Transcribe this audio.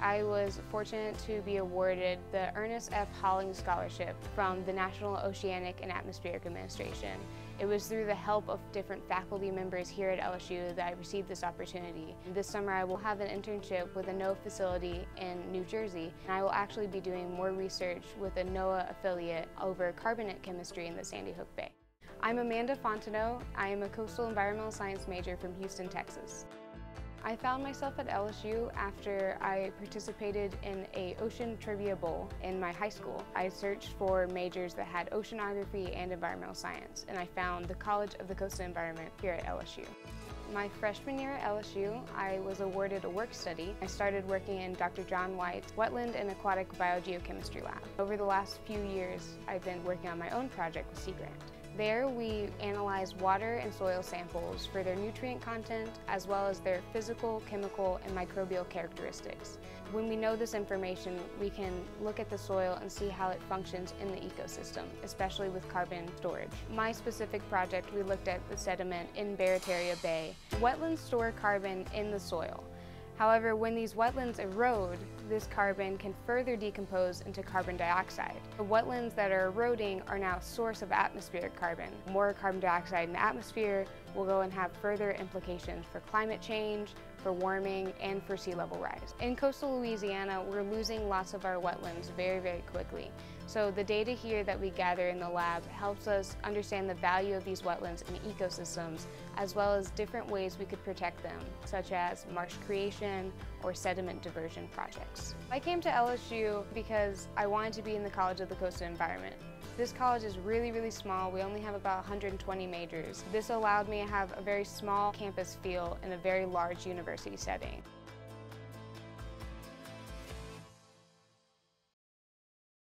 I was fortunate to be awarded the Ernest F. Hollings Scholarship from the National Oceanic and Atmospheric Administration. It was through the help of different faculty members here at LSU that I received this opportunity. This summer I will have an internship with a NOAA facility in New Jersey, and I will actually be doing more research with a NOAA affiliate over carbonate chemistry in the Sandy Hook Bay. I'm Amanda Fontenot. I am a coastal environmental science major from Houston, Texas. I found myself at LSU after I participated in a Ocean Trivia Bowl in my high school. I searched for majors that had oceanography and environmental science, and I found the College of the Coastal Environment here at LSU. My freshman year at LSU, I was awarded a work study. I started working in Dr. John White's Wetland and Aquatic Biogeochemistry Lab. Over the last few years, I've been working on my own project with Sea Grant. There we analyze water and soil samples for their nutrient content as well as their physical, chemical, and microbial characteristics. When we know this information, we can look at the soil and see how it functions in the ecosystem, especially with carbon storage. My specific project, we looked at the sediment in Barataria Bay. Wetlands store carbon in the soil. However, when these wetlands erode, this carbon can further decompose into carbon dioxide. The wetlands that are eroding are now a source of atmospheric carbon. More carbon dioxide in the atmosphere will go and have further implications for climate change, for warming, and for sea level rise. In coastal Louisiana, we're losing lots of our wetlands very, very quickly. So the data here that we gather in the lab helps us understand the value of these wetlands and ecosystems, as well as different ways we could protect them, such as marsh creation or sediment diversion projects. I came to LSU because I wanted to be in the College of the Coastal Environment. This college is really, really small. We only have about 120 majors. This allowed me to have a very small campus feel in a very large university setting.